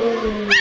Ooh.